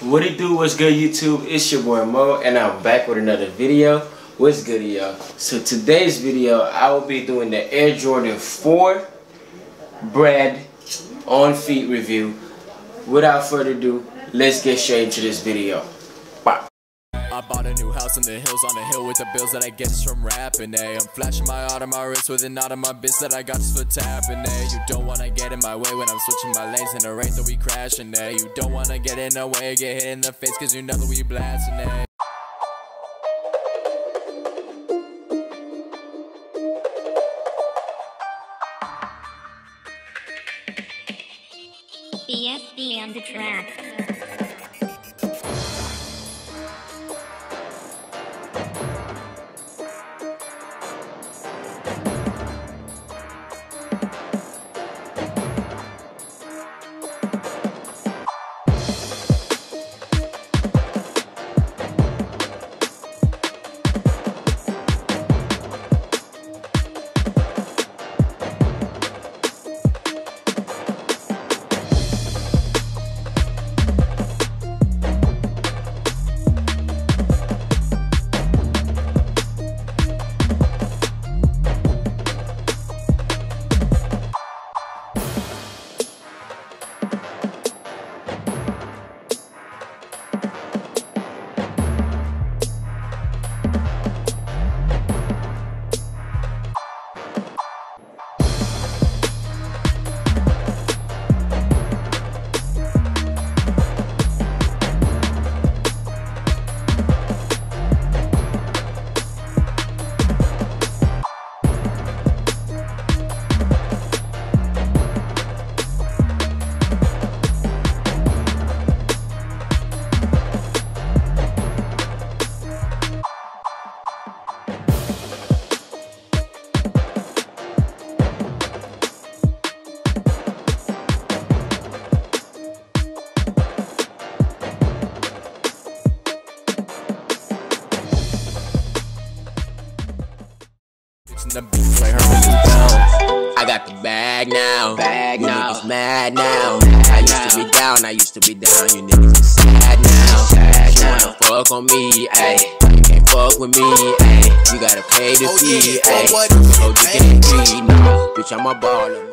What it do, what's good YouTube? It's your boy Mo and I'm back with another video. What's good y'all? So today's video, I will be doing the Air Jordan 4 Bred on feet review. Without further ado, let's get straight into this video. I bought a new house in the hills on a hill with the bills that I get from rapping, eh? I'm flashing my art my wrist with a knot on my biz that I got just for tapping, eh? You don't wanna get in my way when I'm switching my lanes in the rain, so we crashing, eh? You don't wanna get in the way, get hit in the face, cause you know that we blasting, eh? BSB on the track. Bitch in the beat like her down. I got the bag now. Bag you now. niggas mad now. Oh, I used to be down, I used to be down. You niggas is sad now. Sad you now. wanna fuck on me, ayy. You can't fuck with me, ayy. You gotta pay the Oh, fee, ayy. for what? You hold your game free, nah. Bitch, I'm a baller.